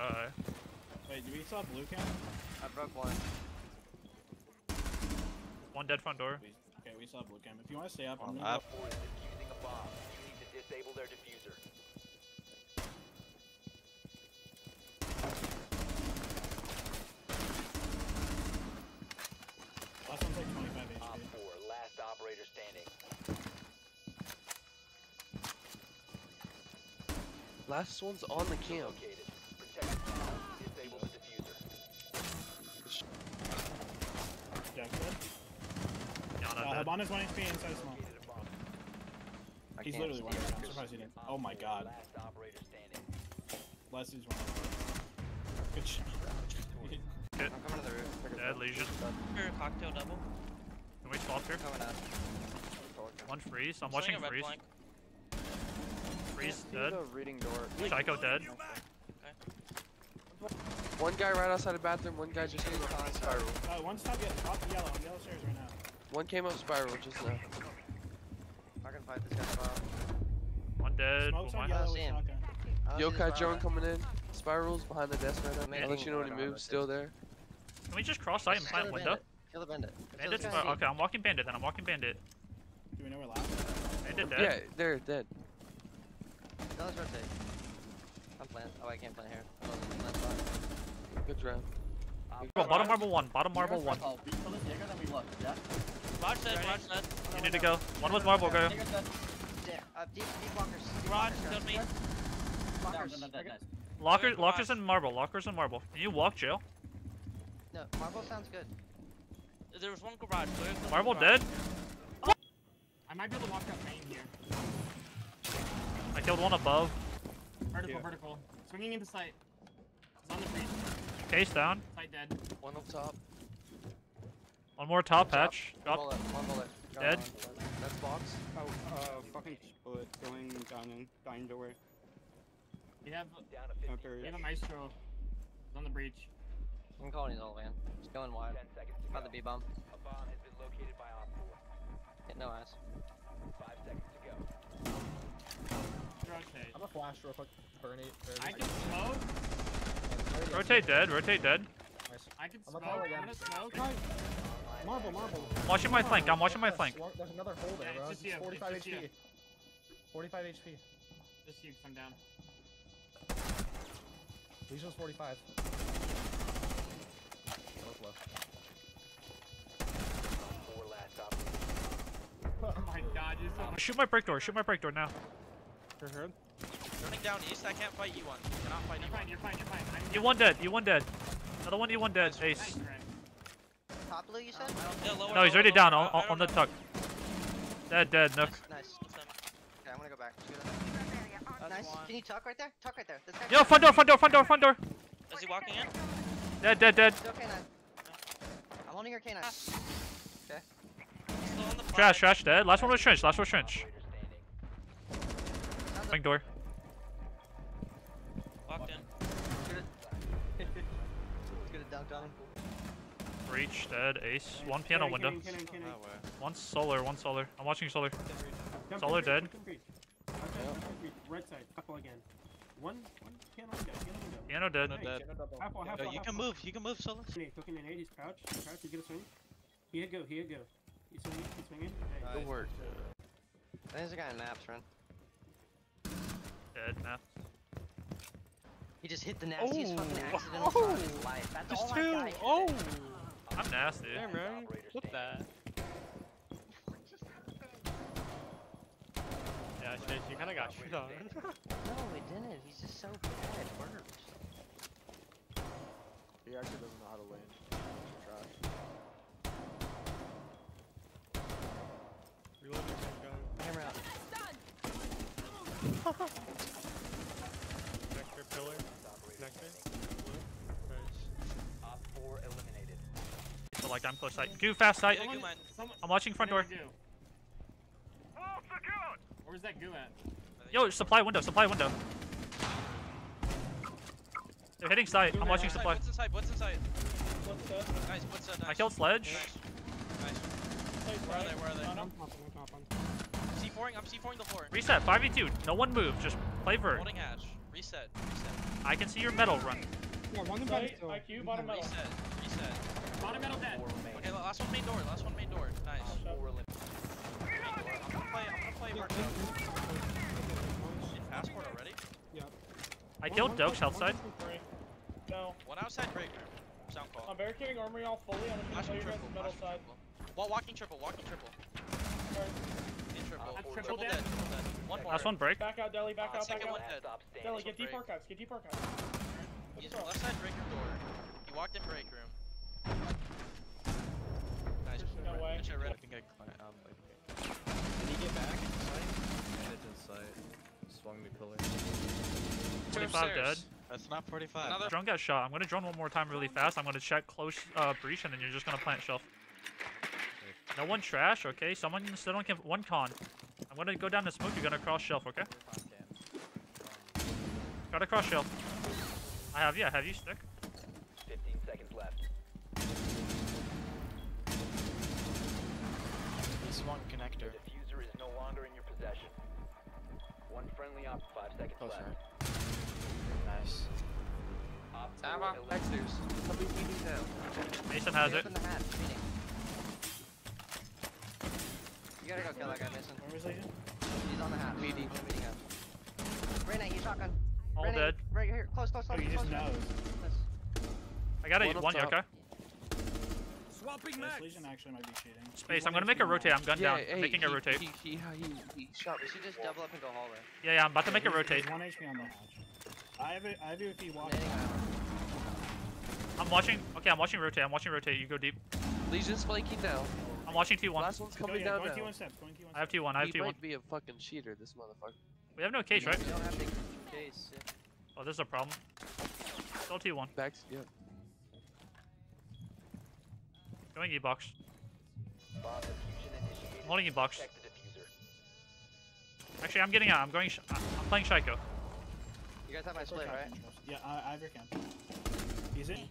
Uh, Wait, do we still have blue cam? I broke one. one dead front door. We, okay, we still have blue cam. If you want to stay up, I'm gonna up. go. Four is defusing a bomb. You need to disable their diffuser. Last one's like 25 Op 4, last operator standing. Last one's on the cam. Jack dead. Yeah, Uh, not dead. Hibana's 1 HP inside small. Located. I He's literally see one HP. I'm 'cause- surprised he didn't. Oh my god. Last operator. Leslie's one. Good shot. I'm coming to the roof. Dead lesion. Here, cocktail double. Can we swap here? Coming out. One freeze. I'm Swing watching a red freeze. flank. Freeze dead. reading door. Psycho dead. One guy right outside the bathroom. One guy just came behind spiral. Uh, one's top yellow, top yellow, on yellow stairs right now. One came up spiral just now. I can fight this guy. Spiral. One dead. Smoke's One on yellow see with him. Yokai drone coming in. Spirals behind the desk right now. I'll let you know when he moves. Still there. Can we just cross site and plant window? Kill the bandit. Bandit's uh, okay. I'm walking bandit. Then I'm walking bandit. Do we know where last? Bandit dead. Yeah, they're dead. No, let's rotate. I'm playing. Oh, I can't play here. Oh, this is my spot. Bro, bottom marble one. Bottom marble one. We kill this Jaeger, then we look. Yeah. Garage dead, garage dead. You need to go. One with marble. Go. Jaeger's dead. Yeah, uh, deep, deep walkers. Garage killed me. Down, Walkers. dead, dead, dead, nice. Locker, Garage. lockers and marble. Lockers and marble. Can you walk jail? No, marble sounds good. There was one garage. Clear the Marble garage. dead. I might be able to walk up main here. I killed one above. Vertical, vertical. Swinging into sight. It's on the breach. Case down. Sight dead. One up top. One more top patch. One Drop. bullet. One bullet. Dead. one. That's box. Oh, uh, fucking split going down in dying door. You have, Down to 15 Okay. you have a maestro. It's on the breach. I'm calling these all man. Just going wide. 10 seconds to About go. the B bomb. A bomb has been located by Op 4. Hit no ass. 5 seconds to go. Rotate. I'm a flash real quick. Burn it. I can smoke. Rotate dead. Rotate dead. I can I'm smoke. I'm again. gonna smoke. Marble, marble. I'm watching my flank. I'm watching my flank. There's another hole there, Yeah, bro. it's just It's 45 it's HP. 45 HP. Just you, 'cause I'm down. Legion's 45. Both low. 4 last operator. Oh my god, you're so Shoot my break door. Shoot my break door now. Heard? Running down east. I can't fight you one. Cannot fight You're fine, one. you're fine, you're fine. I'm You one dead. You one dead. Another one. You one dead. Nice, Ace. Top blue, you said? Um, yeah, lower, No, he's already lower. down I- on, on, the tuck. Dead. Dead. Nook. Nice, nice. Okay, I'm gonna go back. Shoot him. That's Nice. one. Can you tuck right there? Tuck right there. This guy. Yo, front door. Front door. Front door. Front door. Is he walking in? Dead. Dead. Dead. Still canine. I'm holding your canine. Still on Trash. Trash. Dead. Last one was trench. Last one was trench. Operator. Swing door. Walked in. Let's get a dunk on him. Breach. Dead. Ace. One piano window. One solar. One solar. I'm watching solar. Jump Solar dead. jump in, breach. Outside, outside, breach. Right side, couple again. One, one piano window, piano window. Piano dead. Nice. dead. Half wall, half Yo, wall, you half can move. You can move, Solus. Cooking cooking an 8, he's crouch, he's crouch, you get a swing. Here go, here go. He's swinging, he's swinging. Nice. Good work. There's a guy in maps, run. Dead. Nah. He just hit the nastiest fucking Oh. accidental shot of his oh. life. That's all Just my two. guy. Oh. I'm nasty. Damn, man. Operator Look at that. Yeah, Chase, you kind of got shit on. No, it didn't. He's just so bad. Works. He actually doesn't know how to land. He's trash. Reloading gun. Hammer out. Connector pillar. Connector. Op 4 eliminated. So like I'm close sight. Goo fast sight. Yeah. Someone, I'm watching front door. Goo. Where's that goo at? Yo, supply window. Supply window. They're hitting sight. I'm watching supply. What's inside? What's inside? Nice. What's that? Nice. I killed sledge. Nice. Nice. Where are they? Where are they? Jump on, jump on. C4ing. I'm C4ing the floor. Reset. 5v2. No one move. Just play vert. Holding hatch. Reset. Reset. I can see your metal run. Yeah, one Site, IQ, bottom metal. Reset. Reset. Bottom metal dead. Okay, last one main door. Last one main door. Nice. Op. Main door. I'm gonna play. I'm gonna play Mark. In passport already? I killed Doke's health side. No. One outside break. Sound call. I'm barricading armory all fully. I'm gonna play you guys triple. side. triple. Wall walking triple. Walking triple. Sorry. In triple. Triple, triple dead. dead. One more. Last one break. Back out, Deli. Back Uh, out, back out. one dead. Deli, get deep break. archives. Get deep archives. He's on left side break room door. He walked in break room. Nice. No way. Good shit, Red. Did he get back in sight? Managed in sight. Swung me pillar. 45 dead. That's not 45. Another drone got shot. I'm gonna drone one more time really fast. I'm gonna check close uh, breach, and then you're just gonna plant shelf. No one trash, okay? Someone still don't give one con. I'm gonna go down the smoke. You're gonna cross shelf, okay? Gotta cross shelf. I have you. I have you stick. 15 seconds left. He's one connector. The diffuser is no longer in your possession. One friendly op, five seconds oh, Close left. right. Nice. Op Time four out. eliminated. Mason has it. Gotta go kill that guy, Mason. Where was Legion? He's on the hatch. Meeting. Meeting up. Reyna, he's shotgun. All Reyna, dead. Right here. Close, close, Oh, close. he just close. knows. Miss. I got One a one, you top. okay? This Legion actually might be cheating. Space. I'm gonna make a rotate. I'm gun down. I'm making a rotate. He, he, he, he shot We should just double up and go hallway. Yeah, yeah. I'm about to make a rotate. One HP on the hatch. I have it. I have you if he walks. Uh, I'm watching. Okay, I'm watching rotate. I'm watching rotate. You go deep. Legion's flanking down. I'm watching T1. Last one's coming down going now. T1 steps. Going T1 I have. T1. I have he T1. might be a fucking cheater, this motherfucker. We have no case, right? We don't have the case. Yeah. Oh, this is a problem. Still T1. Back, yeah. Going E-box. Bomb diffusion initiated. I'm holding E-box. Protect the diffuser. Actually, I'm getting out. I'm going. Sh I'm playing Shaiko. You guys have my split, right? Yeah, I, I have your camp. He's in.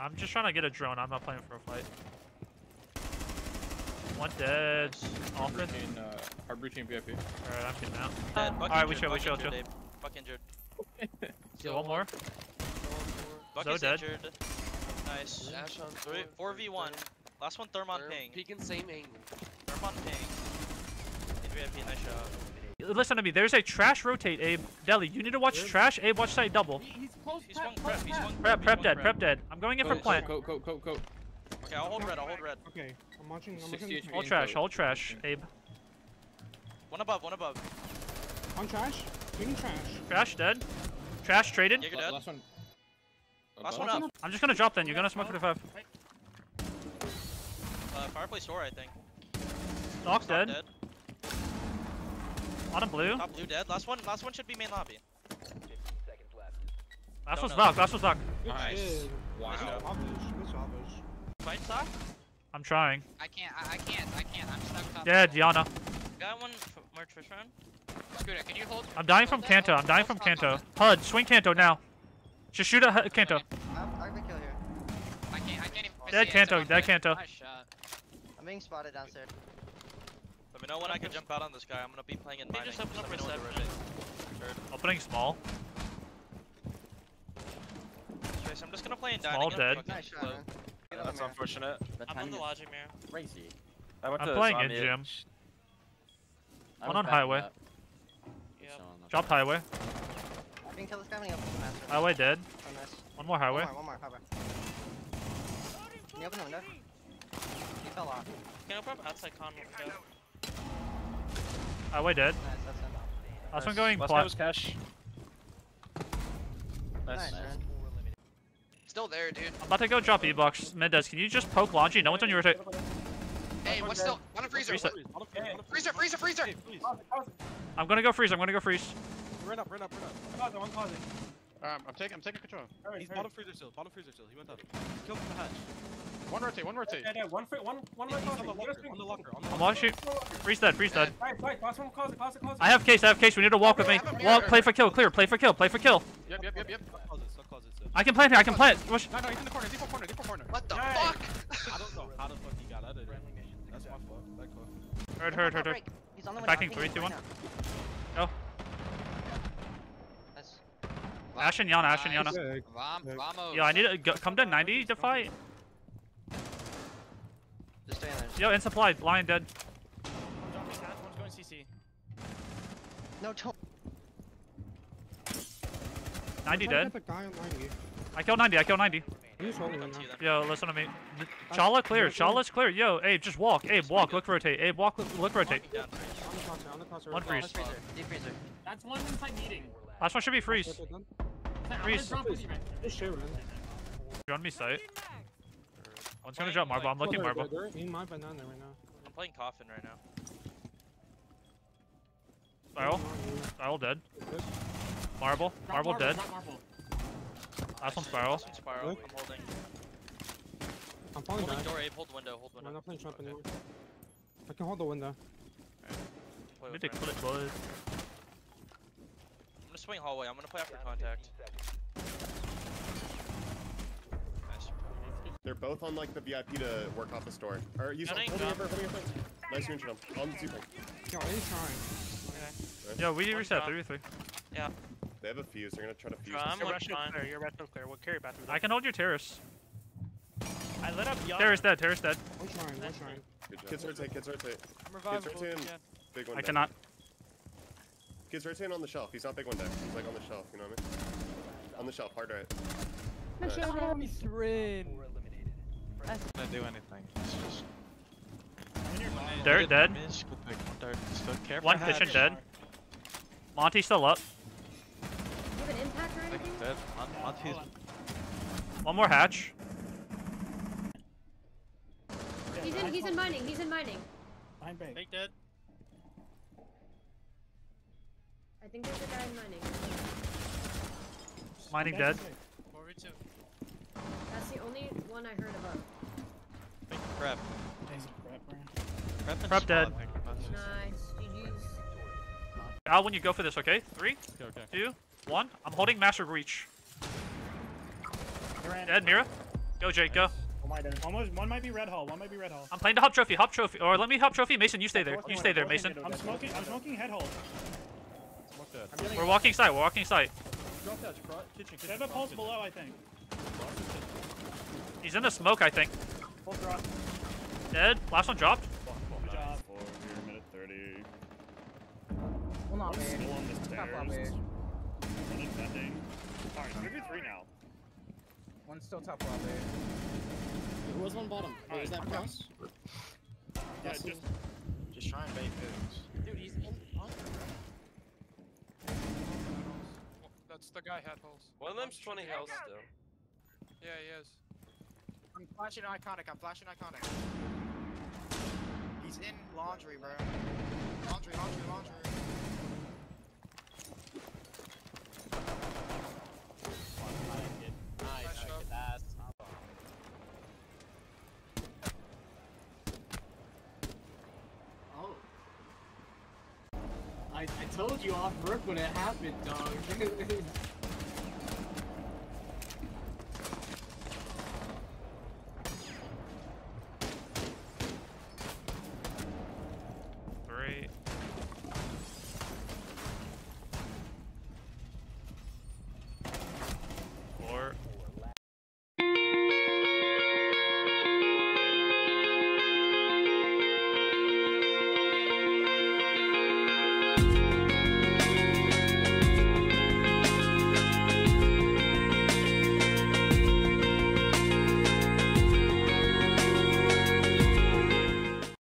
I'm just trying to get a drone. I'm not playing for a fight. One dead. Off it. Routine, uh, hard routine VIP. Alright, I'm getting out. Dead. Buck Alright, we injured, chill, we Buck chill, injured, chill. Abe. Buck injured. Still one more. Buck So is dead. injured. Nice. Ash on Three, 4v1. Last one Thermon third, ping. Peeking same angle. Thermon ping. In VIP, nice shot. Listen to me. There's a trash rotate, Abe. Deli, you need to watch trash. Abe, watch side double. He's close. He swung prep, he swung Prep, he prep swung dead, prep dead. I'm going in for plant. Coat, coat, coat, coat. Okay, I'll hold red, I'll hold red. Okay, I'm watching. I'm 60 looking. Hold in trash, coat. hold trash, Abe. One above, one above. On trash. Swinging trash. Trash dead. Trash traded. Jaeger dead. Last one. Last one up. I'm just gonna drop then. You're gonna smoke for the five. Uh, fireplace door, I think. Doc Top dead. dead. Bottom blue. Top blue dead. Last one, last one should be main lobby. seconds left. Last one's no. Last one's Doc. Nice. Wow. Nice job. Good job, Ish. Fight sock? I'm trying. I can't. I, I can't. I can't. I'm stuck top. Dead, Diana. Got one f- March fish round. Scooter, can you hold? I'm dying from hold that? Kanto. I'm dying from top on Kanto. HUD, swing Kanto now. Just shoot at Hu- Kanto. I'm, I have a kill here. I can't. I can't even. Dead see Kanto, dead on Kanto. Nice shot. I'm being spotted downstairs. Let me know when I can jump out on this guy. I'm gonna be playing in They mining. just opened Let up me know reception. Opening small. I'm just gonna play in Small dining. dead. Nice shot, slow. man. Get up That's there. unfortunate. I'm on the logic mirror. Crazy. I went I'm to playing in zombie gym. edge. One on highway. Yep. Dropped highway. I can kill this guy when he opens the master. Highway dead. Oh, nice. One more highway. One more, one more, highway. Can you open the window? He fell off. Can I open up outside con window? Highway dead. Nice, that's him. Last one going Last guy plat. was cash. Nice. Nice, man. Still there, dude. I'm about to go drop E-box. Mid-des, can you just poke laundry? No one's on your rotate. Hey, what's still? One freezer. Reset. Freezer, freezer, freezer. I'm gonna go freeze. I'm gonna go freeze. Run up, run up, run up. Causing, one causing. Um, I'm taking, I'm taking control. Alright, He's hurry. bottom freezer still. Bottom freezer still. He went up. Killed from the hatch. One rotate, one rotate. Yeah, yeah, one, free, one, one He's right on causing. the locker. On the locker. On the I'm locker. watching. Freeze dead. Freeze dead. Right, right, last one causing, causing, causing. I have case. I have case. We need to walk with me. Walk. Play for kill. Clear. Play for kill. Play for kill. Yep, yep, yep, yep. I can plant here. I can plant. Push. No, no, he's in the corner. Deep corner. Deep corner. What the Yay. fuck? I don't know how the fuck he got out of there. That's my fault. That call. Heard. Heard. Heard. Heard. He's on the. Backing I'm three, two, one. Go. Nice. Ash and Iana, Ash and Iana. Big. Ram Big. Ramos. Yo, I need to go, come to 90 to fight. Just stay in there. Yo, in supply, lion dead. One's dropping cat, one's going CC. No, don't. 90 dead. get the guy on 90. I killed 90, I killed 90. He's holding Come him to now. you then. Yo, listen to me. Shala clear, Shala's clear. Yo, Abe, just walk. Abe, walk, look rotate. Abe, walk, look, look rotate. Walking down bridge. On the crosshair, on the crosshair. One freeze. Last freezer. Deep freezer. That's one inside meeting. Last one should be freeze. Hit it then. I'm gonna Freeze. you, man. Just share, man. You're on me site. One's gonna drop marble. I'm looking marble. They're in my banana right now. I'm playing coffin right now. Spiral. Good. Spiral dead. Good. Marble. Marble dead. Marble. Last one spiral. Last one spiral. Look. I'm holding. I'm falling Holding back. door, Abe. Hold window. Hold window. I'm not playing Trump Okay. anymore. I can hold the window. Play Need to Ryan. kill it, boys. I'm gonna swing hallway. I'm gonna play after contact. They're both on like the VIP to work off the store. Or use Gunning, holding gun. over, holding over. Nice screenshot him. On the two point. Yo, anytime. Yo, we One reset 3v3. They have a fuse. They're gonna try to fuse. Drum, this. one's fine. clear. Your retro clear. We'll carry bathroom. I can hold your terrace. I lit up Iana. Terrace dead, terrace dead. One shrine, one shrine. Good job. Kids rotate. Kids rotate. I'm Kids revivable. rotate. Yeah. Big one. I dead. cannot. Kids rotate on the shelf. He's not big one deck. He's like on the shelf. You know what I mean? On the shelf. Hard right. Nice. Four eliminated. Not do anything. It's just. Dirt dead. Miss, good pick. One dirt. One kitchen dead. Monty still up. Do you have an impact or anything? Dead. Mon- Monty's One more hatch. He's in. He's in mining. He's in mining. Behind bank. Fake dead. I think there's a guy in mining. Mining dead. That's the only one I heard about. Big prep. Thanks, crap, bro. Prep and Prep dead. I think. That's- Nice. GG's. Al, when you go for this, okay? Three, Okay, okay. two, one. I'm holding Master Breach. They're. Dead, Mira. Go, Jake, go. Oh my god. Almost. One might be red hall. One might be red hall. I'm playing the hop trophy, hop trophy. Or let me hop trophy. Mason, you stay there. You stay there, Mason. I'm smoking. I'm smoking head hall. Smoke dead. We're walking side, we're walking side. Drop that. Kitchen. They have a pulse below, I think. He's in the smoke, I think. Full drop. Dead. Last one dropped. Good job. Four, we're minute 30. Well, not I'm me. still on the Top stairs. lobby. One defending. Alright, 3v3 now. One's still top lobby. Who was on bottom? Wait, is that cross? Yeah, just Just try and bait this. Dude, he's in. That's the guy head holes. One of them's 20 health still. Yeah, he is. I'm flashing iconic. I'm flashing iconic. He's in laundry, bro. Laundry, laundry, laundry. Told you off rip when it happened, dog.